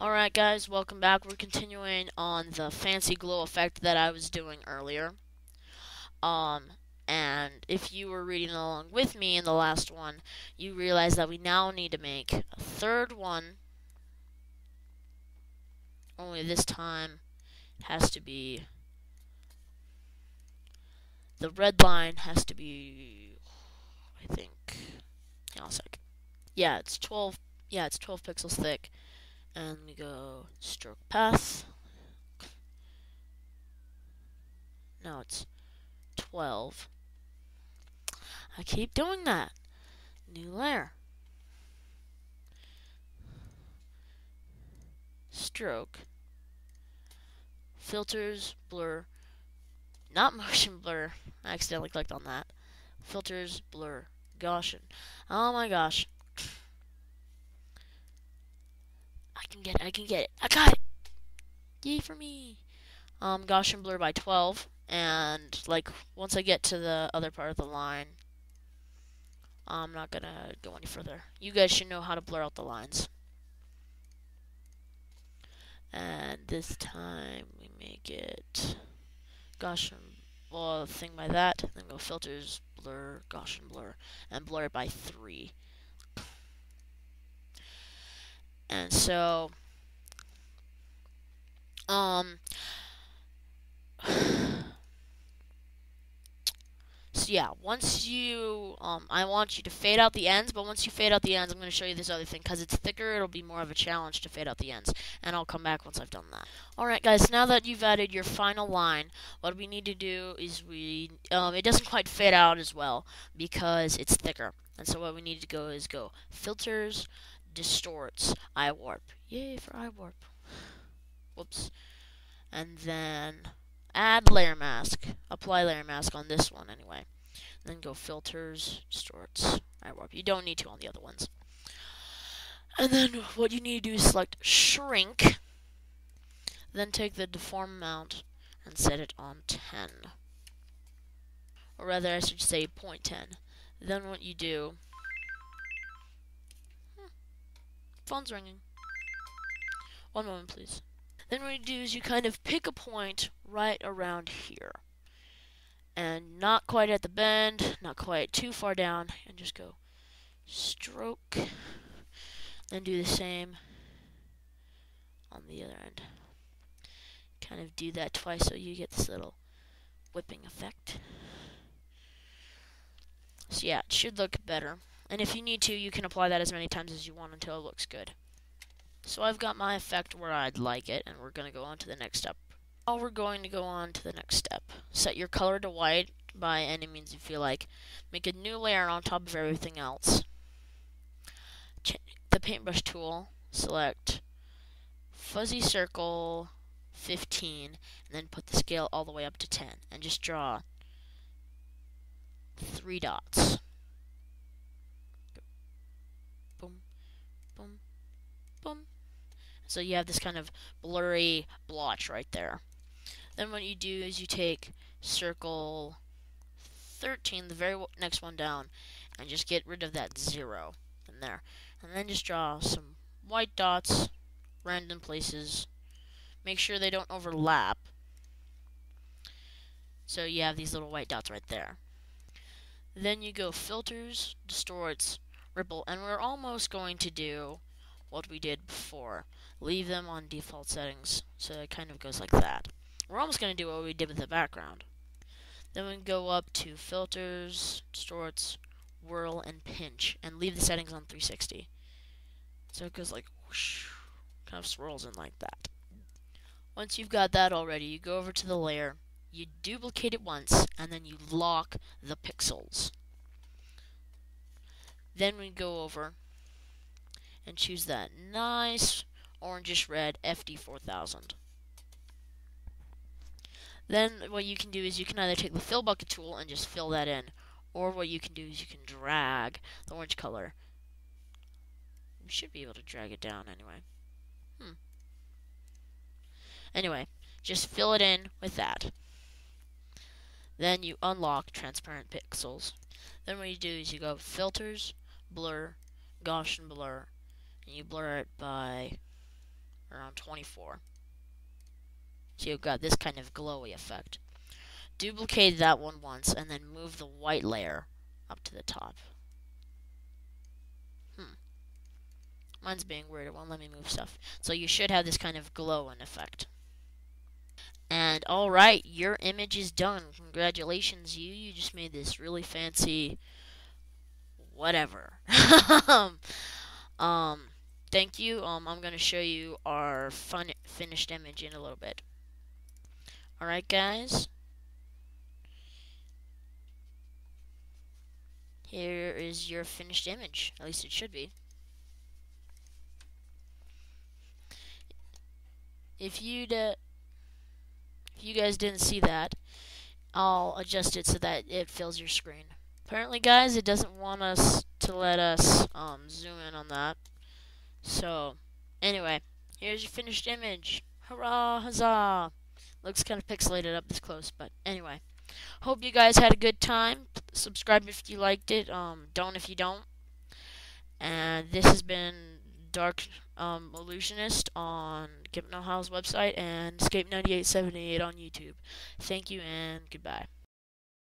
Alright guys, welcome back. We're continuing on the fancy glow effect that I was doing earlier. Um, and if you were reading along with me in the last one, you realize that we now need to make a third one. Only this time has to be the red line has to be I think hang on a sec. Yeah, it's 12 yeah, it's 12 pixels thick and we go stroke path. Now it's 12. I keep doing that. New layer. Stroke. Filters, blur. Not motion blur. I accidentally clicked on that. Filters, blur. Gaussian. Oh my gosh. I can get it. I can get it. I got it. Yay for me. Um, Gaussian blur by 12. And, like, once I get to the other part of the line, I'm not going to go any further. You guys should know how to blur out the lines. And this time we make it Gaussian, well, thing by that. Then go filters, blur, Gaussian blur, and blur it by 3. And so, um, so yeah, once you, um, I want you to fade out the ends, but once you fade out the ends, I'm going to show you this other thing, because it's thicker, it'll be more of a challenge to fade out the ends, and I'll come back once I've done that. Alright guys, now that you've added your final line, what we need to do is we, um, it doesn't quite fade out as well, because it's thicker. And so what we need to go is go filters, distorts IWarp. Yay for IWarp. Whoops. And then add layer mask. Apply layer mask on this one anyway. And then go filters, distorts, IWarp. You don't need to on the other ones. And then what you need to do is select shrink. Then take the deform amount and set it on 10. Or rather, I should say 0.10. Then what you do Phone's ringing. One moment, please. Then what you do is you kind of pick a point right around here. And not quite at the bend, not quite too far down, and just go stroke. Then do the same on the other end. Kind of do that twice so you get this little whipping effect. So yeah, it should look better. And if you need to, you can apply that as many times as you want until it looks good. So I've got my effect where I'd like it, and we're going to go on to the next step. Now we're going to go on to the next step. Set your color to white by any means you feel like. Make a new layer on top of everything else. Ch the paintbrush tool, select fuzzy circle 15, and then put the scale all the way up to 10, and just draw three dots. Boom. boom. So you have this kind of blurry blotch right there. Then what you do is you take circle 13, the very next one down, and just get rid of that zero in there. And then just draw some white dots, random places. Make sure they don't overlap. So you have these little white dots right there. Then you go filters, distorts, ripple, and we're almost going to do what we did before. Leave them on default settings, so it kind of goes like that. We're almost going to do what we did with the background. Then we go up to Filters, Distorts, Whirl, and Pinch, and leave the settings on 360. So it goes like whoosh, kind of swirls in like that. Once you've got that already, you go over to the layer, you duplicate it once, and then you lock the pixels. Then we go over and choose that nice orangish red FD4000. Then what you can do is you can either take the fill bucket tool and just fill that in, or what you can do is you can drag the orange color. You should be able to drag it down anyway. Hmm. Anyway, just fill it in with that. Then you unlock transparent pixels. Then what you do is you go filters, blur, Gaussian blur, and you blur it by around 24. So you've got this kind of glowy effect. Duplicate that one once, and then move the white layer up to the top. Hmm. Mine's being weird. It won't let me move stuff. So you should have this kind of glowing effect. And alright, your image is done. Congratulations, you. You just made this really fancy whatever. um, thank you. Um, I'm going to show you our fun finished image in a little bit. Alright, guys. Here is your finished image. At least it should be. If you uh, if you guys didn't see that, I'll adjust it so that it fills your screen. Apparently, guys, it doesn't want us to let us um, zoom in on that. So, anyway, here's your finished image. Hurrah, huzzah! Looks kind of pixelated up this close, but anyway. Hope you guys had a good time. Subscribe if you liked it. Um, don't if you don't. And this has been Dark um, Illusionist on GimpKnowHow website and Escape 9878 on YouTube. Thank you and goodbye.